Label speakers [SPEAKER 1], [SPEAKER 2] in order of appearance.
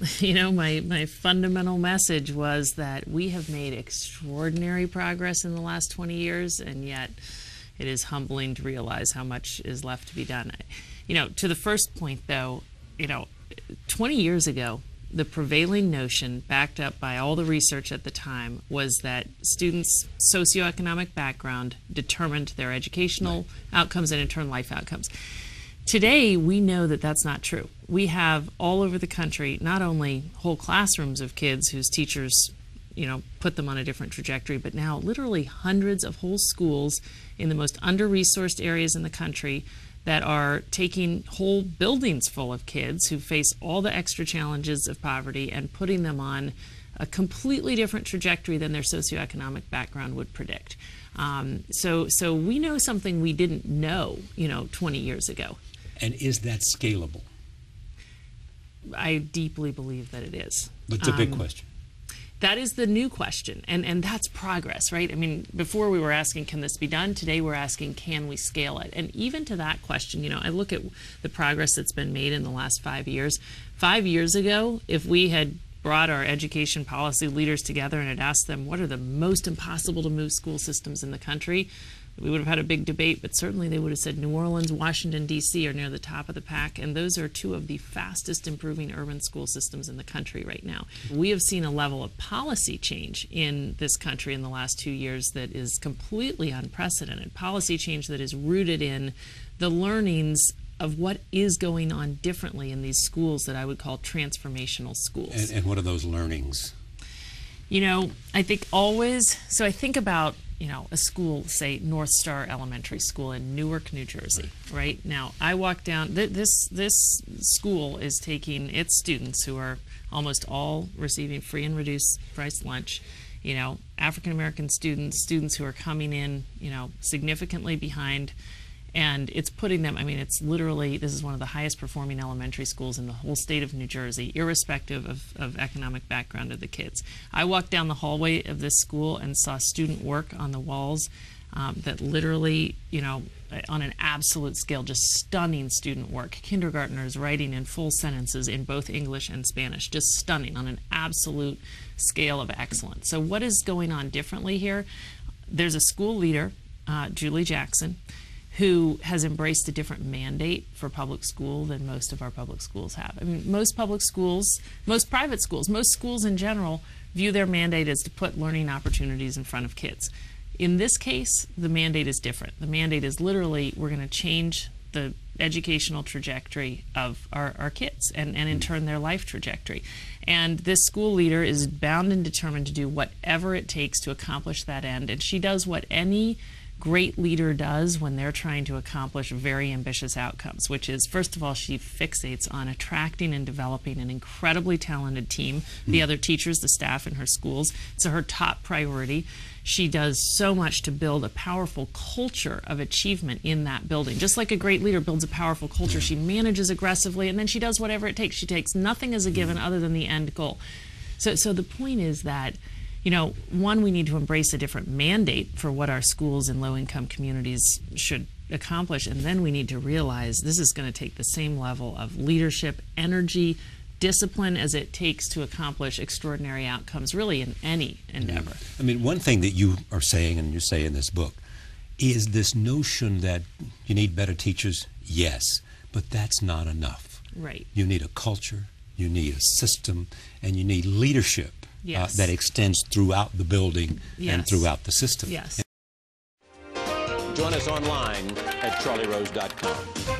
[SPEAKER 1] you know, my, my fundamental message was that we have made extraordinary progress in the last 20 years, and yet it is humbling to realize how much is left to be done. You know, to the first point, though, you know, 20 years ago, the prevailing notion, backed up by all the research at the time, was that students' socioeconomic background determined their educational right. outcomes and, in turn, life outcomes. Today, we know that that's not true. We have all over the country not only whole classrooms of kids whose teachers, you know, put them on a different trajectory, but now literally hundreds of whole schools in the most under-resourced areas in the country that are taking whole buildings full of kids who face all the extra challenges of poverty and putting them on a completely different trajectory than their socioeconomic background would predict. Um, so, so we know something we didn't know, you know, 20 years ago.
[SPEAKER 2] And is that scalable?
[SPEAKER 1] I deeply believe that it is.
[SPEAKER 2] That's a big um, question.
[SPEAKER 1] That is the new question, and, and that's progress, right? I mean, before we were asking, can this be done? Today we're asking, can we scale it? And even to that question, you know, I look at the progress that's been made in the last five years. Five years ago, if we had brought our education policy leaders together and had asked them what are the most impossible to move school systems in the country, we would have had a big debate, but certainly they would have said New Orleans, Washington, D.C. are near the top of the pack, and those are two of the fastest improving urban school systems in the country right now. We have seen a level of policy change in this country in the last two years that is completely unprecedented. Policy change that is rooted in the learnings of what is going on differently in these schools that I would call transformational schools.
[SPEAKER 2] And, and what are those learnings?
[SPEAKER 1] You know, I think always, so I think about you know, a school, say North Star Elementary School in Newark, New Jersey, right? Now, I walk down, th this, this school is taking its students who are almost all receiving free and reduced price lunch, you know, African American students, students who are coming in, you know, significantly behind and it's putting them, I mean, it's literally, this is one of the highest performing elementary schools in the whole state of New Jersey, irrespective of, of economic background of the kids. I walked down the hallway of this school and saw student work on the walls um, that literally, you know, on an absolute scale, just stunning student work. Kindergartners writing in full sentences in both English and Spanish, just stunning on an absolute scale of excellence. So what is going on differently here? There's a school leader, uh, Julie Jackson, who has embraced a different mandate for public school than most of our public schools have. I mean, most public schools, most private schools, most schools in general view their mandate as to put learning opportunities in front of kids. In this case, the mandate is different. The mandate is literally we're going to change the educational trajectory of our, our kids and, and in mm-hmm. turn their life trajectory. And this school leader is bound and determined to do whatever it takes to accomplish that end. And she does what any great leader does when they're trying to accomplish very ambitious outcomes, which is, first of all, she fixates on attracting and developing an incredibly talented team, the hmm. other teachers, the staff in her schools. It's her top priority. She does so much to build a powerful culture of achievement in that building. Just like a great leader builds a powerful culture, she manages aggressively and then she does whatever it takes. She takes nothing as a given other than the end goal. So, so the point is that you know, one, we need to embrace a different mandate for what our schools in low income communities should accomplish. And then we need to realize this is going to take the same level of leadership, energy, discipline as it takes to accomplish extraordinary outcomes, really, in any endeavor.
[SPEAKER 2] I mean, one thing that you are saying, and you say in this book, is this notion that you need better teachers. Yes, but that's not enough.
[SPEAKER 1] Right.
[SPEAKER 2] You need a culture, you need a system, and you need leadership yes. uh, that extends throughout the building yes. and throughout the system.
[SPEAKER 1] Yes.
[SPEAKER 3] Join us online at charlierose.com.